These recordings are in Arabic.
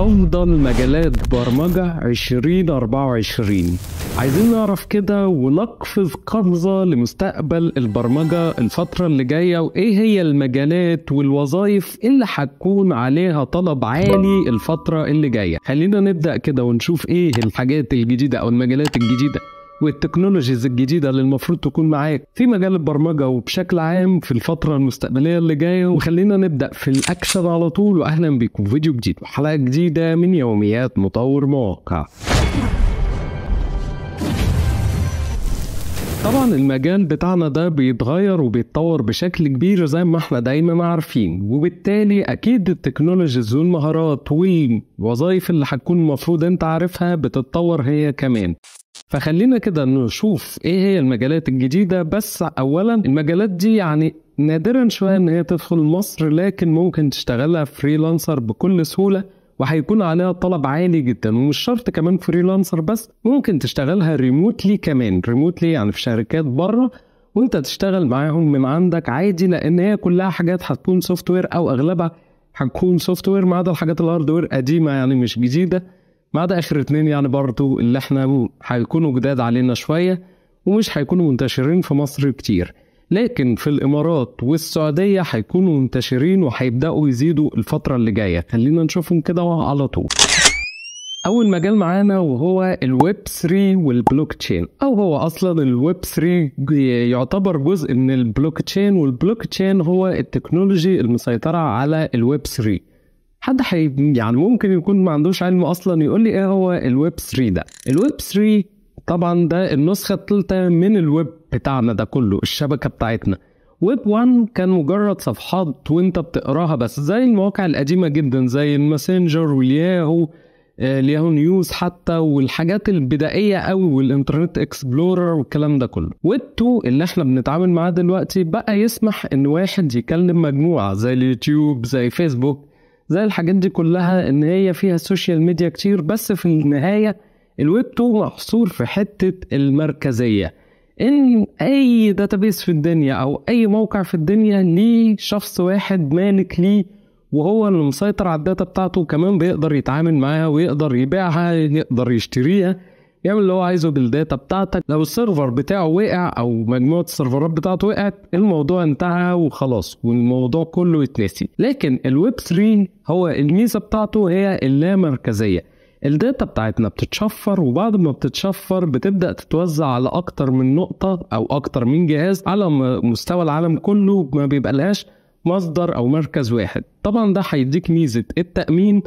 أفضل مجالات برمجة 2024 عايزين نعرف كده ونقفز قفزة لمستقبل البرمجة الفترة اللي جاية وإيه هي المجالات والوظائف اللي هتكون عليها طلب عالي الفترة اللي جاية؟ خلينا نبدأ كده ونشوف إيه الحاجات الجديدة أو المجالات الجديدة. والتكنولوجيز الجديدة اللي المفروض تكون معاك. في مجال البرمجة وبشكل عام في الفترة المستقبلية اللي جاية وخلينا نبدأ في الأكشن على طول. وأهلا بكم في فيديو جديد وحلقة جديدة من يوميات مطور مواقع. طبعا المجال بتاعنا ده بيتغير وبيتطور بشكل كبير زي ما إحنا دايما عارفين. وبالتالي أكيد ال technologies والمهارات والوظائف اللي هتكون المفروض أنت عارفها بتتطور هي كمان. فخلينا كده نشوف إيه هي المجالات الجديدة. بس اولا المجالات دي يعني نادرا شوية إن هي تدخل مصر لكن ممكن تشتغلها freelancer بكل سهولة وهيكون عليها طلب عالي جدا. ومش شرط كمان freelancer بس ممكن تشتغلها remotely كمان. remotely يعني في شركات بره وأنت تشتغل معاهم من عندك عادي لأن هي كلها حاجات هتكون software أو أغلبها هتكون software ما عدا الحاجات ال hardware قديمة يعني مش جديدة. ما عدا آخر اتنين يعني برضو اللي إحنا هيكونوا جداد علينا شوية ومش هيكونوا منتشرين في مصر كتير. لكن في الإمارات والسعودية هيكونوا منتشرين وهيبدأوا يزيدوا الفترة اللي جاية. خلينا نشوفهم كده على طول. أول مجال معانا وهو الويب 3 والبلوك تشين. أو هو أصلا الويب 3 يعتبر جزء من ال blockchain وال blockchain هو ال technology المسيطرة على الويب 3 حد حي يعني ممكن يكون ما عندوش علم أصلا يقول لي إيه هو الويب 3 ده. الويب 3 طبعا ده النسخة الثالثه من الويب بتاعنا ده كله الشبكة بتاعتنا. ويب 1 كان مجرد صفحات وانت بتقراها بس زي المواقع القديمة جدا زي الماسنجر والياهو ال Yahoo News حتى والحاجات البدائية قوي والإنترنت إكسبلورر والكلام ده كله. ويب 2 اللي إحنا بنتعامل معاه دلوقتي بقى يسمح إن واحد يكلم مجموعة زي اليوتيوب زي فيسبوك زي الحاجات دي كلها إن هي فيها social media كتير بس في النهاية الويب 2 محصور في حتة المركزية. إن أي database في الدنيا أو أي موقع في الدنيا ليه شخص واحد مالك ليه وهو اللي مسيطر على ال data بتاعته وكمان بيقدر يتعامل معاها ويقدر يبيعها يقدر يشتريها. يعمل اللي هو عايزه بال data بتاعتك. لو ال server بتاعه وقع أو مجموعة السيرفرات بتاعته وقعت الموضوع انتهى وخلاص والموضوع كله اتنسي لكن الويب 3 هو الميزة بتاعته هي اللامركزية. ال data بتاعتنا بتتشفر وبعد ما بتتشفر بتبدأ تتوزع على أكتر من نقطة أو أكتر من جهاز على مستوى العالم كله ما بيبقى لهاش مصدر أو مركز واحد. طبعا ده هيديك ميزة التأمين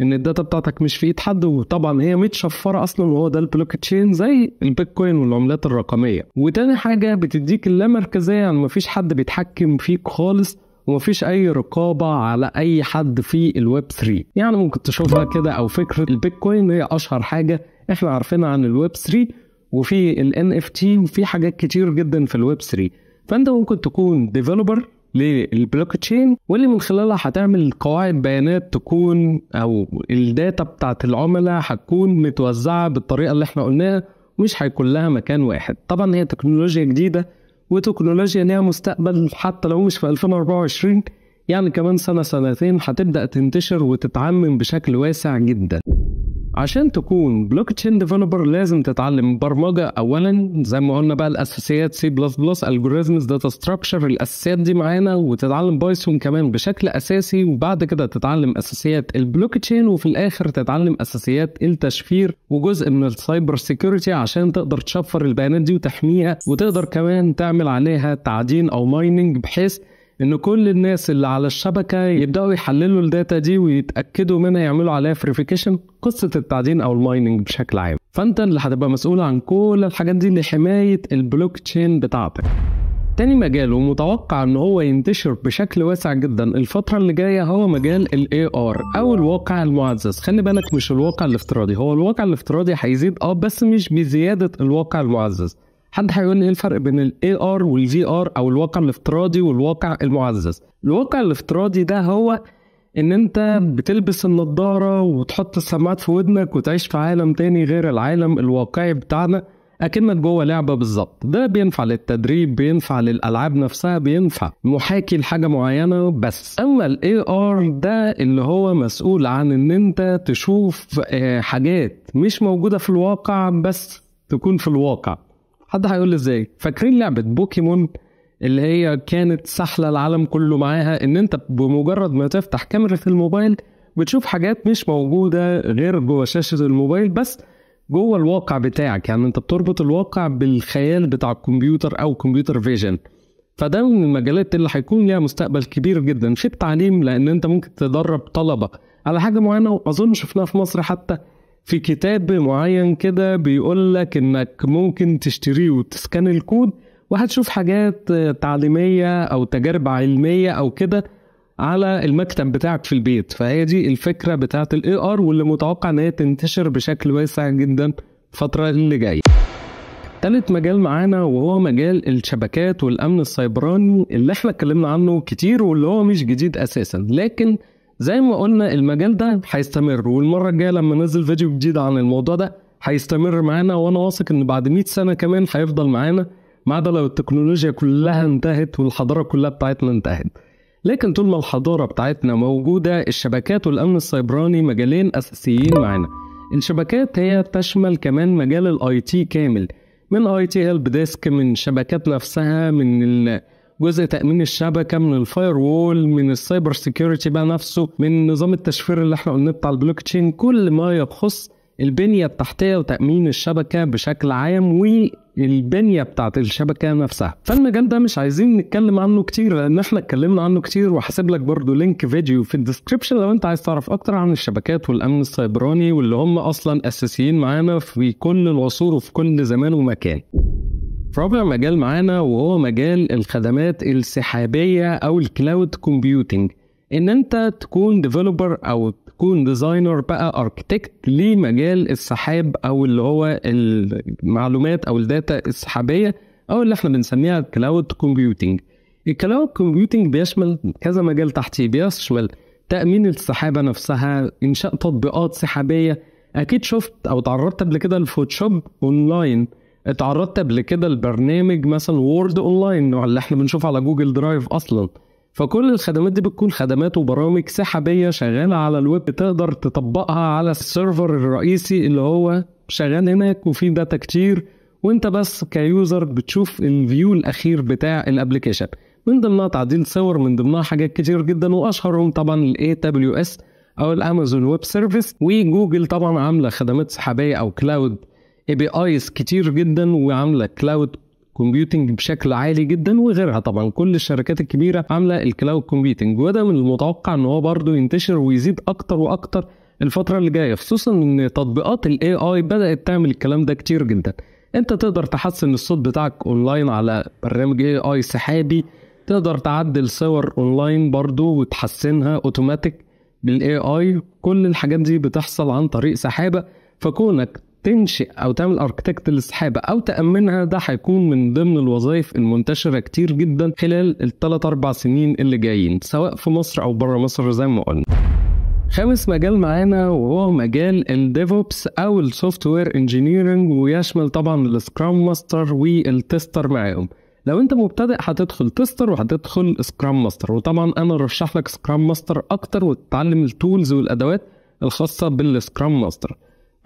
إن ال data بتاعتك مش في إيد حد وطبعا هي متشفرة أصلا وهو ده البلوك تشين زي البيتكوين والعملات الرقمية. وتاني حاجة بتديك اللامركزية يعني مفيش حد بيتحكم فيك خالص ومفيش أي رقابة على أي حد في الويب 3 يعني ممكن تشوفها كده أو فكرة البيتكوين هي أشهر حاجة إحنا عارفينها عن الويب 3 وفي NFT وفي حاجات كتير جدا في الويب 3 فأنت ممكن تكون developer لل blockchain واللي من خلالها هتعمل قواعد بيانات تكون أو ال data بتاعت العملاء هتكون متوزعة بالطريقة اللي إحنا قلناها مش هيكون لها مكان واحد. طبعا هي تكنولوجيا جديدة وتكنولوجيا ليها مستقبل حتى لو مش في 2024 يعني كمان سنة سنتين هتبدأ تنتشر وتتعمم بشكل واسع جدا. عشان تكون blockchain developer لازم تتعلم برمجة. اولا زي ما قلنا بقى الأساسيات C++ algorithms data structure الأساسيات دي معانا وتتعلم Python كمان بشكل أساسي وبعد كده تتعلم أساسيات البلوك تشين وفي الآخر تتعلم أساسيات التشفير وجزء من ال cyber security عشان تقدر تشفر البيانات دي وتحميها وتقدر كمان تعمل عليها تعدين أو mining بحيث ان كل الناس اللي على الشبكة يبدأوا يحللوا ال data دي ويتأكدوا منها يعملوا عليها verification قصة التعدين أو ال mining بشكل عام. فأنت اللي هتبقى مسؤول عن كل الحاجات دي لحماية البلوك تشين بتاعتك. تاني مجال ومتوقع ان هو ينتشر بشكل واسع جدا الفترة اللي جاية هو مجال ال AR أو الواقع المعزز. خلي بالك مش الواقع الافتراضي هو الواقع الافتراضي هيزيد آه بس مش بزيادة الواقع المعزز. حد هيقول لي إيه الفرق بين ال AR وال VR أو الواقع الافتراضي والواقع المعزز؟ الواقع الافتراضي ده هو إن أنت بتلبس النضارة وتحط السماعات في ودنك وتعيش في عالم تاني غير العالم الواقعي بتاعنا أكنك جوه لعبة بالظبط. ده بينفع للتدريب بينفع للألعاب نفسها بينفع محاكي لحاجة معينة بس. أما ال AR ده اللي هو مسؤول عن إن أنت تشوف آه، حاجات مش موجودة في الواقع بس تكون في الواقع. حد هيقول لي إزاي؟ فاكرين لعبة بوكيمون اللي هي كانت سحلة العالم كله معاها إن أنت بمجرد ما تفتح كاميرا الموبايل بتشوف حاجات مش موجودة غير جوه شاشة الموبايل بس جوه الواقع بتاعك. يعني أنت بتربط الواقع بالخيال بتاع الكمبيوتر أو computer vision. فده من المجالات اللي هيكون ليها مستقبل كبير جدا. في التعليم لأن أنت ممكن تدرب طلبة على حاجة معينة وأظن شفناها في مصر حتى في كتاب معين كده بيقول لك إنك ممكن تشتريه و ت scan الكود وهتشوف حاجات تعليمية أو تجارب علمية أو كده على المكتب بتاعك في البيت. فهي دي الفكرة بتاعت ال AR واللي متوقع إن هي تنتشر بشكل واسع جدا الفترة اللي جاية. تالت مجال معانا وهو مجال الشبكات والأمن السيبراني اللي إحنا اتكلمنا عنه كتير واللي هو مش جديد أساسا. لكن زي ما قلنا المجال ده هيستمر والمرة الجاية لما ننزل فيديو جديد عن الموضوع ده هيستمر معانا وأنا واثق إن بعد 100 سنة كمان هيفضل معانا ما عدا لو التكنولوجيا كلها انتهت والحضارة كلها بتاعتنا انتهت. لكن طول ما الحضارة بتاعتنا موجودة الشبكات والأمن السيبراني مجالين أساسيين معانا. الشبكات هي تشمل كمان مجال ال IT كامل من IT help desk من شبكات نفسها من جزء تأمين الشبكه من ال firewall من ال cyber security بقى نفسه من نظام التشفير اللي إحنا قلنا بتاع البلوك تشين. كل ما يخص البنية التحتية وتأمين الشبكة بشكل عام والبنية بتاعت الشبكة نفسها. فالمجال ده مش عايزين نتكلم عنه كتير لأن إحنا اتكلمنا عنه كتير وهسيب لك برضو link فيديو في ال description لو انت عايز تعرف أكتر عن الشبكات والأمن السيبراني واللي هم أصلا أساسيين معانا في كل العصور وفي كل زمان ومكان. رابع مجال معانا وهو مجال الخدمات السحابية أو ال cloud computing إن أنت تكون developer أو تكون designer بقى architect لمجال السحاب أو اللي هو المعلومات أو ال data السحابية أو اللي إحنا بنسميها cloud computing ال cloud computing بيشمل كذا مجال تحتيه. بيشمل تأمين السحابة نفسها إنشاء تطبيقات سحابية. أكيد شفت أو تعرضت قبل كده لفوتوشوب أونلاين. اتعرضت قبل كده لبرنامج مثلا وورد اونلاين اللي إحنا بنشوفه على جوجل درايف أصلا. فكل الخدمات دي بتكون خدمات وبرامج سحابية شغالة على الويب تقدر تطبقها على ال server الرئيسي اللي هو شغال هناك وفيه data كتير. وانت بس ك user بتشوف ال view الأخير بتاع ال application. من ضمنها تعديل صور من ضمنها حاجات كتير جدا. وأشهرهم طبعا ال AWS أو الامازون web service وجوجل طبعا عاملة خدمات سحابية أو cloud APIs كتير جدا وعاملة cloud computing بشكل عالي جدا وغيرها. طبعا كل الشركات الكبيرة عاملة ال cloud computing وده من المتوقع إن هو برضه ينتشر ويزيد أكتر وأكتر الفترة اللي جاية خصوصا إن تطبيقات ال AI بدأت تعمل الكلام ده كتير جدا. أنت تقدر تحسن الصوت بتاعك اونلاين على برنامج AI سحابي تقدر تعدل صور اونلاين برضو وتحسنها automatic بال AI كل الحاجات دي بتحصل عن طريق سحابة فكونك تنشئ أو تعمل architect للسحابة أو تأمنها ده هيكون من ضمن الوظائف المنتشرة كتير جدا خلال الثلاث أربع سنين اللي جايين سواء في مصر أو بره مصر زي ما قلنا. خامس مجال معانا وهو مجال ال DevOps أو ال software engineering ويشمل طبعا ال scrum master وال tester معاهم. لو أنت مبتدئ هتدخل tester وهتدخل scrum master وطبعا أنا ارشح لك scrum master أكتر وتتعلم ال tools والأدوات الخاصة بال scrum master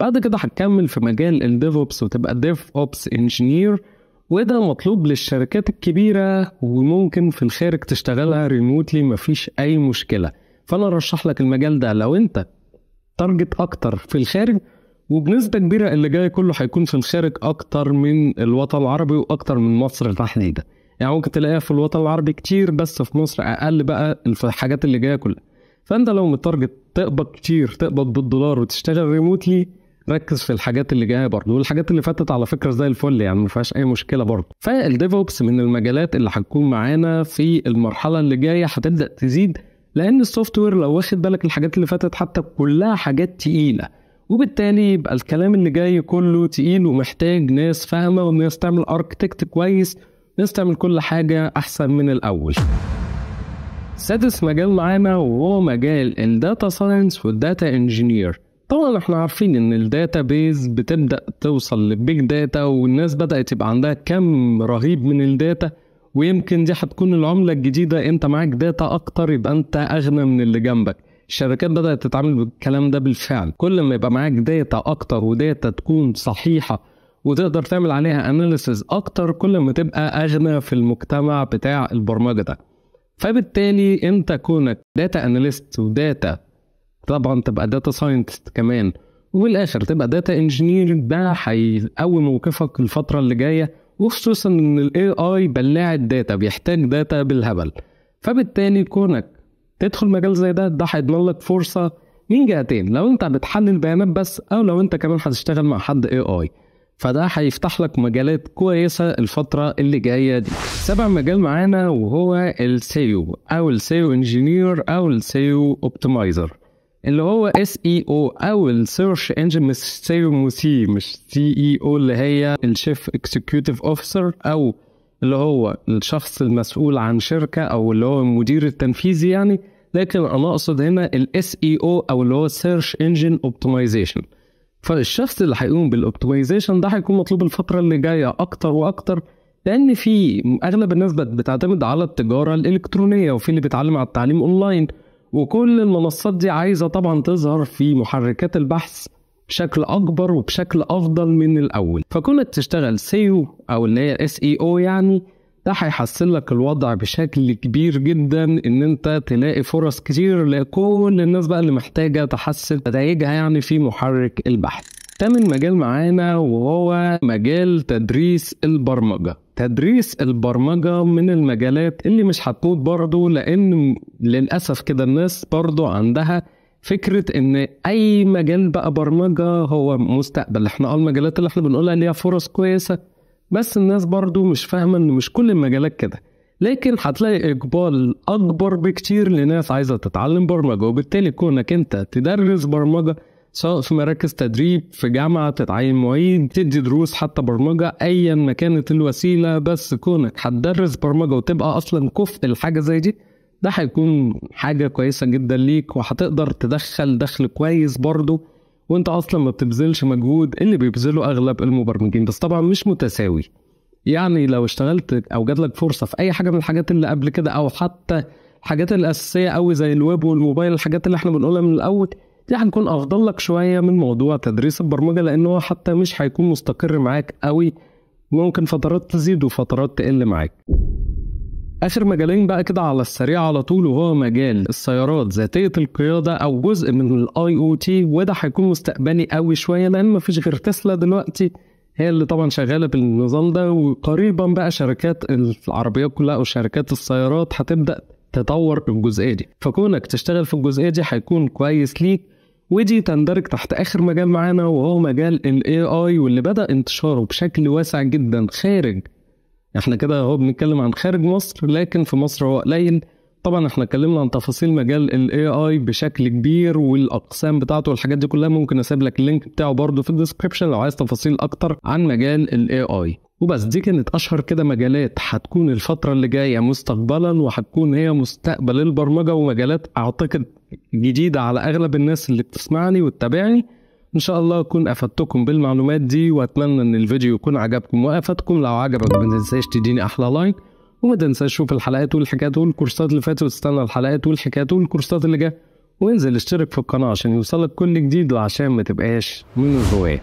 بعد كده هتكمل في مجال ال DevOps وتبقى DevOps engineer وده مطلوب للشركات الكبيرة وممكن في الخارج تشتغلها remotely مفيش أي مشكلة. فأنا أرشح لك المجال ده. لو أنت target أكتر في الخارج وبنسبة كبيرة اللي جاي كله هيكون في الخارج أكتر من الوطن العربي وأكتر من مصر تحديدا. يعني ممكن تلاقيها في الوطن العربي كتير بس في مصر أقل بقى في الحاجات اللي جاية كلها. فأنت لو متارجت تقبض كتير تقبض بالدولار وتشتغل remotely ركز في الحاجات اللي جاية برضه. والحاجات اللي فاتت على فكرة زي ال full يعني ما فيهاش أي مشكلة برضه. فال DevOps من المجالات اللي هتكون معانا في المرحلة اللي جاية هتبدأ تزيد لأن ال software لو واخد بالك الحاجات اللي فاتت حتى كلها حاجات تقيلة. وبالتالي يبقى الكلام اللي جاي كله تقيل ومحتاج ناس فاهمة وناس تعمل architect كويس ناس تعمل كل حاجة أحسن من الأول. سادس مجال معانا وهو مجال ال data science وال data engineer طبعا إحنا عارفين إن ال database بتبدأ توصل لل big data والناس بدأت يبقى عندها كم رهيب من ال data ويمكن دي هتكون العملة الجديدة أنت معاك data أكتر يبقى أنت أغنى من اللي جنبك. الشركات بدأت تتعامل بالكلام ده بالفعل. كل ما يبقى معاك data أكتر و data تكون صحيحة وتقدر تعمل عليها analysis أكتر كل ما تبقى أغنى في المجتمع بتاع البرمجة ده. فبالتالي أنت كونك data analyst و data طبعا تبقى data scientist كمان. وبالآخر تبقى data engineer ده هيقوي موقفك الفترة اللي جاية وخصوصا إن ال AI بلاع ال data بيحتاج data بالهبل. فبالتالي كونك تدخل مجال زي ده ده هيضمن لك فرصة من جهتين لو أنت بتحلل بيانات بس أو لو أنت كمان هتشتغل مع حد AI فده هيفتح لك مجالات كويسة الفترة اللي جاية دي. سابع مجال معانا وهو ال SEO أو ال SEO engineer أو ال SEO optimizer اللي هو SEO أو ال search engine مش CEO موسي مش CEO اللي هي ال chief executive officer أو اللي هو الشخص المسؤول عن شركة أو اللي هو المدير التنفيذي يعني. لكن أنا أقصد هنا ال SEO أو اللي هو search engine optimization فالشخص اللي هيقوم بال optimization ده هيكون مطلوب الفترة اللي جاية أكتر وأكتر لأن في أغلب الناس بتعتمد على التجارة الإلكترونية وفي اللي بيتعلم على التعليم أونلاين وكل المنصات دي عايزة طبعا تظهر في محركات البحث بشكل أكبر وبشكل أفضل من الأول. فكونك تشتغل SEO أو اللي هي SEO يعني ده هيحسن لك الوضع بشكل كبير جدا إن أنت تلاقي فرص كتير لكل الناس بقى اللي محتاجة تحسن نتائجها يعني في محرك البحث. تامن مجال معانا وهو مجال تدريس البرمجة. تدريس البرمجة من المجالات اللي مش هتموت برضه لأن للأسف كده الناس برضه عندها فكرة إن أي مجال بقى برمجة هو مستقبل. إحنا آه المجالات اللي إحنا بنقولها ليها فرص كويسة بس الناس برضو مش فاهمة إن مش كل المجالات كده. لكن هتلاقي إقبال أكبر بكتير لناس عايزة تتعلم برمجة وبالتالي كونك أنت تدرس برمجة سواء في مراكز تدريب في جامعة تتعين معيد تدي دروس حتى برمجة أيا ما كانت الوسيلة بس كونك هتدرس برمجة وتبقى أصلا كفء لحاجة زي دي ده هيكون حاجة كويسة جدا ليك وهتقدر تدخل دخل كويس برضه وأنت أصلا ما بتبذلش مجهود اللي بيبذله أغلب المبرمجين بس طبعا مش متساوي. يعني لو اشتغلت أو جات لك فرصة في أي حاجة من الحاجات اللي قبل كده أو حتى الحاجات الأساسية قوي زي الويب والموبايل الحاجات اللي إحنا بنقولها من الأول دي هتكون أفضل لك شوية من موضوع تدريس البرمجة لأن هو حتى مش هيكون مستقر معاك قوي ممكن فترات تزيد وفترات تقل معاك. آخر مجالين بقى كده على السريع على طول وهو مجال السيارات ذاتية القيادة أو جزء من ال IOT وده هيكون مستقبلي قوي شوية لأن مفيش غير تسلا دلوقتي هي اللي طبعا شغالة بالنظام ده وقريبا بقى شركات العربيات كلها أو شركات السيارات هتبدأ تطور الجزئية دي. فكونك تشتغل في الجزئية دي هيكون كويس ليك ودي تندرج تحت آخر مجال معانا وهو مجال ال AI واللي بدأ انتشاره بشكل واسع جدا خارج. إحنا كده أهو بنتكلم عن خارج مصر لكن في مصر هو قليل. طبعا إحنا اتكلمنا عن تفاصيل مجال ال AI بشكل كبير والأقسام بتاعته والحاجات دي كلها ممكن أسيب لك ال link بتاعه برده في ال description لو عايز تفاصيل أكتر عن مجال ال AI وبس دي كانت أشهر كده مجالات. هتكون الفترة اللي جاية مستقبلا وهتكون هي مستقبل البرمجة ومجالات أعتقد جديدة على أغلب الناس اللي بتسمعني وتتابعني. إن شاء الله أكون أفدتكم بالمعلومات دي وأتمنى إن الفيديو يكون عجبكم وافدكم لو عجبك ما تنساش تديني أحلى لايك وما تنساش تشوف الحلقات والحكايات والكورسات اللي فاتت وتستنى الحلقات والحكايات والكورسات اللي جاية. وانزل اشترك في القناة عشان يوصلك كل جديد وعشان ما تبقاش من الهوايه